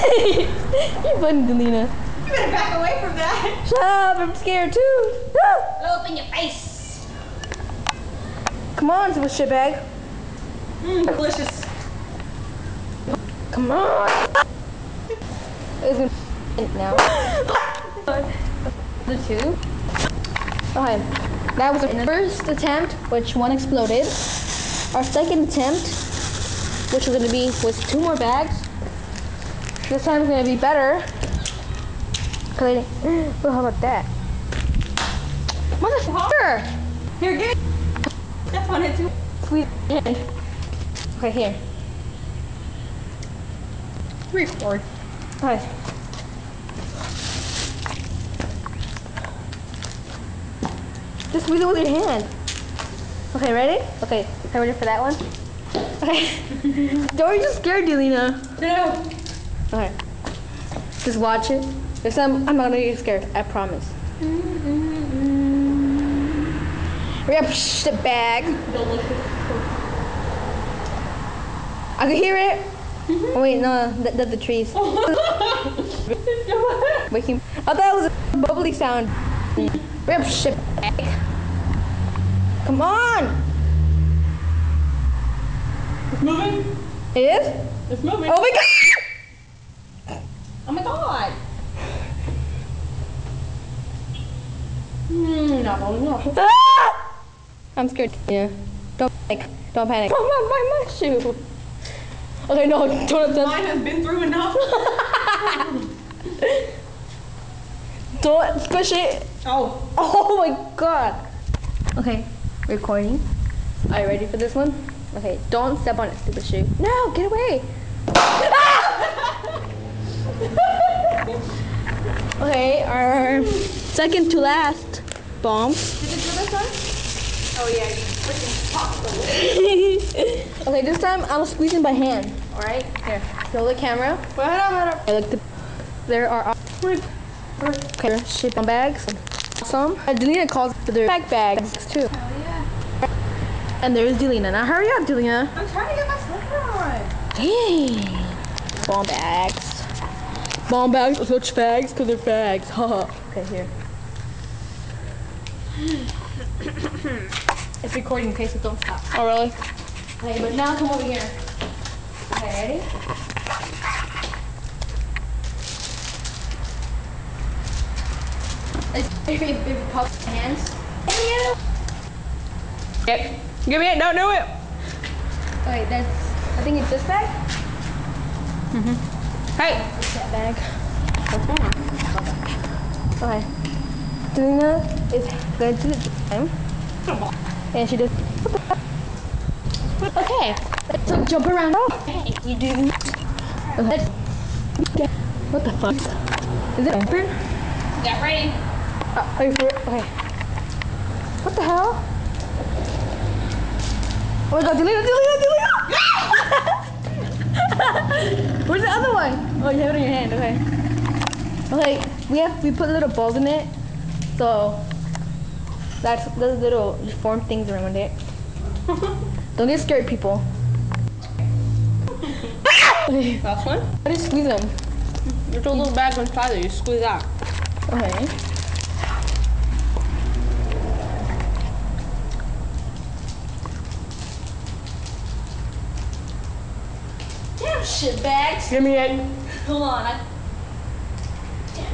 You're funny, Delina. You better back away from that. Shut up, I'm scared too. Ah! Open your face. Come on, little shitbag. Mmm, delicious. Come on. It's gonna now. The two. Okay. That was our first attempt, which one exploded. Our second attempt, which was gonna be with two more bags. This time's gonna be better. Well, how about that? Motherfucker! Here, me. That's one hit too. Squeeze it in. Okay, here. Record. Okay. Just squeeze it with your hand. Okay, ready? Okay, are you ready for that one? Okay. Don't you just scared, Delina. No. Okay. Just watch it. This time I'm not gonna get scared. I promise. Hurry up, shit bag. I can hear it. Oh wait, no, that, that's the trees. Waking. I thought it was a bubbly sound. Up, shit bag. Come on. It's moving. It is? It's moving. Oh my god! Oh my god. Mm, no, no. Ah! I'm scared. Yeah. Don't panic. Don't panic. Oh my, my, my shoe. Okay, no, don't, don't, Mine has been through enough. don't squish it. Oh. Oh my god. Okay, recording. Are you ready for this one? Okay, don't step on it, stupid shoe. No, get away. Okay, our second to last bomb. Did it do this one? Oh yeah, you freaking popped okay, this time I'm squeezing by hand. All right, here. Show the camera. I look. The, there are okay, shit on bags. Some. Uh, Delina calls for their bag bags too. Oh yeah. And there's Delina. Now hurry up, Delina. I'm trying to get my slipper on. Dang. Bomb bags. Bomb bags are such fags because they're fags. Haha. okay, here. it's recording in case it don't stop. Oh, really? Okay, but now come over here. Okay, ready? If you if you pop hands. Hey, Yep. Give me it. Don't do it. Wait, that's. I think it's this bag. Hey. It's that bag. Okay. Delina is going to the time. And she does. Okay. Let's jump around. Oh, hey, you do. Okay. What the fuck? Is it open? Get ready. Uh, are you for Okay. What the hell? Oh my god, Delina, Delina, Delina! Where's the other one? Oh, you have it in your hand, okay. Okay, we have, we put little balls in it. So, that's, those little just form things around it. Don't get scared, people. okay, Last one. how do you squeeze them? There's a little bag inside there. You squeeze out. Okay. Damn shit bags. Give me it. Hold on. I... Damn.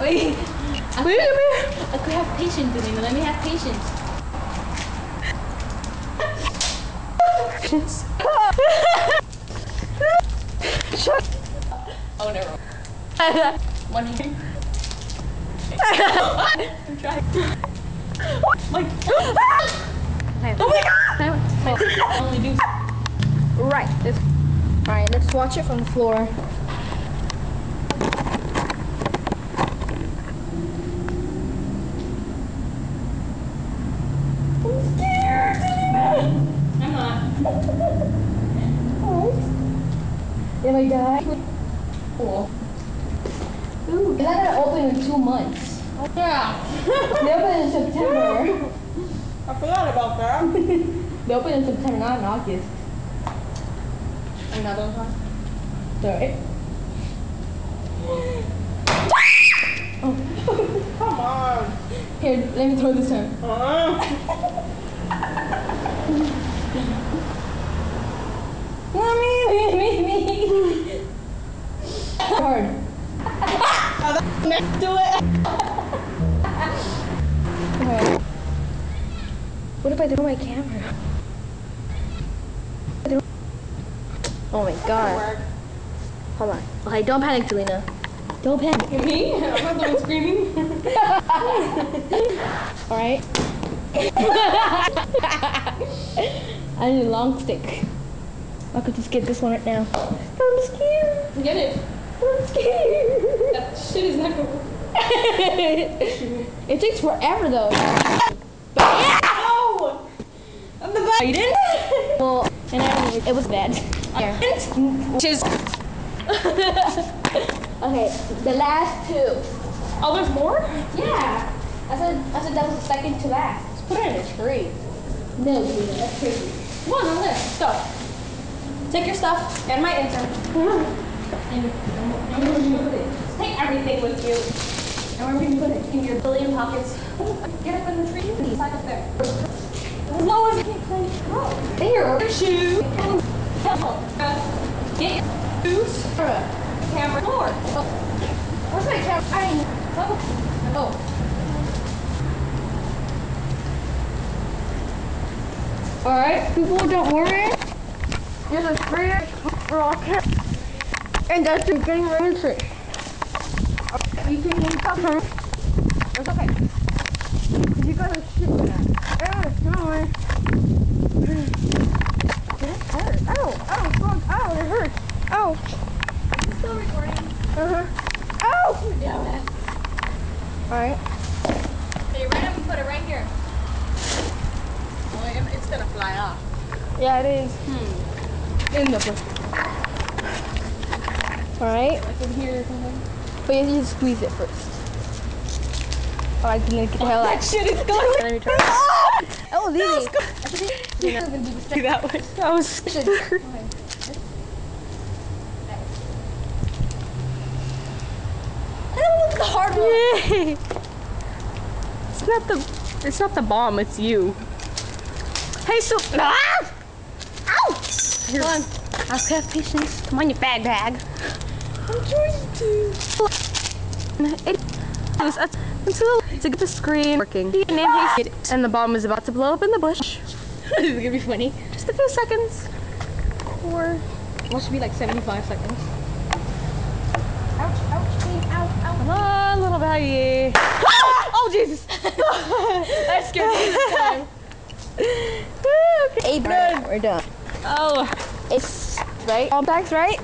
Wait. I Wait a minute. I could have patience, Delina. Let me have patience. Patience. Shut. Oh, never. One hand. I'm trying. Like. Oh my god! Only do. Right. This. All right. Let's watch it from the floor. I'm scared. I'm not. Did I die? Cool. Ooh, that gonna open in two months. Yeah. They open in September. Forgot about that. They open in September, not in August. Another one. Sorry. Oh. Come on. Here, let me throw this in. Uh-uh. Mommy, me, me, me. Hard. To it. Okay. What if I throw my camera? Oh my god. Hold on. Okay, don't panic, Jelena. Don't panic. Me? I'm not the one screaming. Alright? I need a long stick. I could just get this one right now. I'm scared. Get it. I'm scared. That shit is not gonna work. it takes forever though. I'm the Biden. Well, and I, it was bad. Here. Just. Okay, the last two. Oh, there's more? Yeah. I said, I said that was the second to last. Let's put it in a tree. No, that's crazy. Come on, on this. Go. Take your stuff and my intern. And, and where are you gonna put it? Just take everything with you. And where are you gonna put it? In your billion pockets. Get up in the tree. Slide up there. Low as you can climb. Go. There. Your shoe. Get shoes. Camera door. Where's my camera? I oh. oh. Alright, people don't worry. There's a free rocket. And that's getting ready to You can something. It's okay. You gotta shoot that. Oh, don't. It hurts. Ow, ow, fuck, ow, it hurts. Ow. Still recording. Uh-huh. Ow! Yeah. Alright. Okay, right up and put it right here. Oh, it's gonna fly off. Yeah, it is. In the bush. Alright. Like in here or something. But you have to squeeze it first. Alright, then get the hell out. That shit is going. Let me try. Oh, Lily. See that one? That was scared. the hard one. Yay! It's not the it's not the bomb, it's you. Hey so ah! Ow! Come on. I have have patience. Come on, you bag bag. I'm trying to. It was a, until to get the screen working. And the bomb is about to blow up in the bush. this is gonna be funny. Just a few seconds. Or Well, should be like 75 seconds. Ouch, ouch, pain, ow, ow. come on, little baggy. oh Jesus! that scared me this time. Okay. Eight. Right, we're done. Oh. It's right. All bags right.